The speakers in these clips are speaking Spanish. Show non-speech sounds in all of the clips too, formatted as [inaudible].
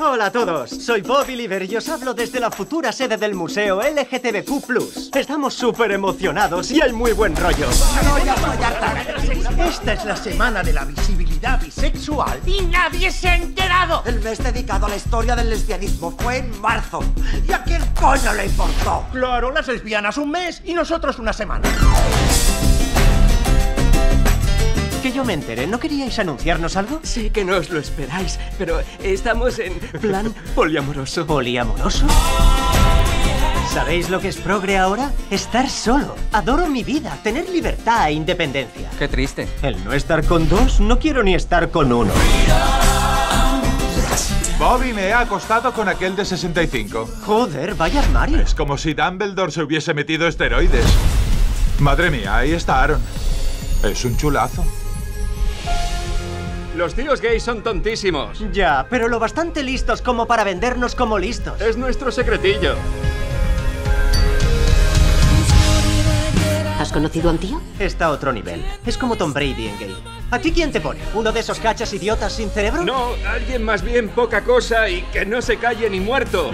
Hola a todos, soy Bobby Liver y os hablo desde la futura sede del museo LGTBQ+. Estamos súper emocionados y hay muy buen rollo. Esta es la semana de la visibilidad bisexual. ¡Y nadie se ha enterado! El mes dedicado a la historia del lesbianismo fue en marzo. ¿Y a quién coño le importó? Claro, las lesbianas un mes y nosotros una semana. Que yo me enteré, ¿no queríais anunciarnos algo? Sí que no os lo esperáis, pero estamos en plan [laughs] poliamoroso. ¿Poliamoroso? ¿Sabéis lo que es progre ahora? Estar solo. Adoro mi vida, tener libertad e independencia. Qué triste. El no estar con dos, no quiero ni estar con uno. Bobby me ha acostado con aquel de 65. Joder, vaya armario. Es como si Dumbledore se hubiese metido esteroides. Madre mía, ahí está Aaron. Es un chulazo. Los tíos gays son tontísimos. Ya, pero lo bastante listos como para vendernos como listos. Es nuestro secretillo. ¿Has conocido a un tío? Está a otro nivel. Es como Tom Brady en gay. ¿A ti quién te pone? ¿Uno de esos cachas idiotas sin cerebro? No, alguien más bien poca cosa y que no se calle ni muerto.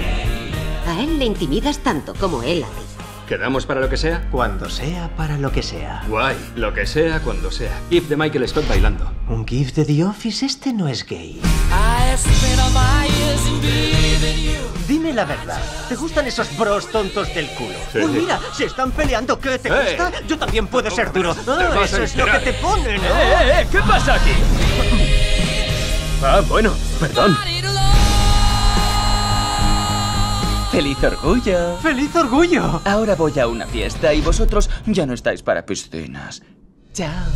A él le intimidas tanto como él a ti. ¿Quedamos para lo que sea? Cuando sea, para lo que sea. Guay, lo que sea, cuando sea. GIF de Michael Scott bailando. ¿Un GIF de The Office? Este no es gay. Dime la verdad. ¿Te gustan esos bros tontos del culo? Sí. Pues mira, si están peleando, ¿qué te ¡Eh! gusta? Yo también puedo ser duro. Ah, eso es lo que te ponen, ¿no? ¡Eh, eh! ¿Qué pasa aquí? Ah, bueno, perdón. ¡Feliz orgullo! ¡Feliz orgullo! Ahora voy a una fiesta y vosotros ya no estáis para piscinas. Chao.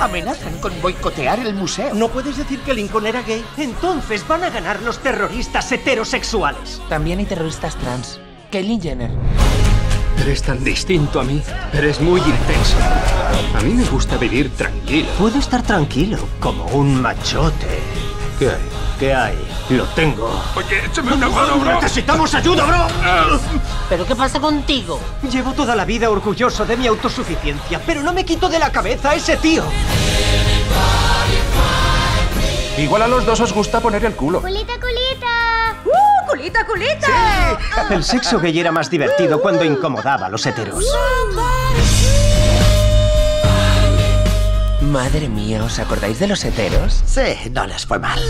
Amenazan con boicotear el museo. ¿No puedes decir que Lincoln era gay? Entonces van a ganar los terroristas heterosexuales. También hay terroristas trans. Caitlyn Jenner. Eres tan distinto a mí. Eres muy intenso. A mí me gusta vivir tranquilo. Puedo estar tranquilo, como un machote. ¿Qué hay? ¿Qué hay? Lo tengo. Oye, échame una mano, bro. ¡Necesitamos ayuda, bro! ¿Pero qué pasa contigo? Llevo toda la vida orgulloso de mi autosuficiencia, pero no me quito de la cabeza a ese tío. Igual a los dos os gusta poner el culo. ¡Culita, culita! ¡Uh, culita, culita! El sexo gay era más divertido cuando incomodaba a los heteros. Madre mía, ¿os acordáis de los heteros? Sí, no les fue mal.